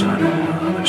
Johnny.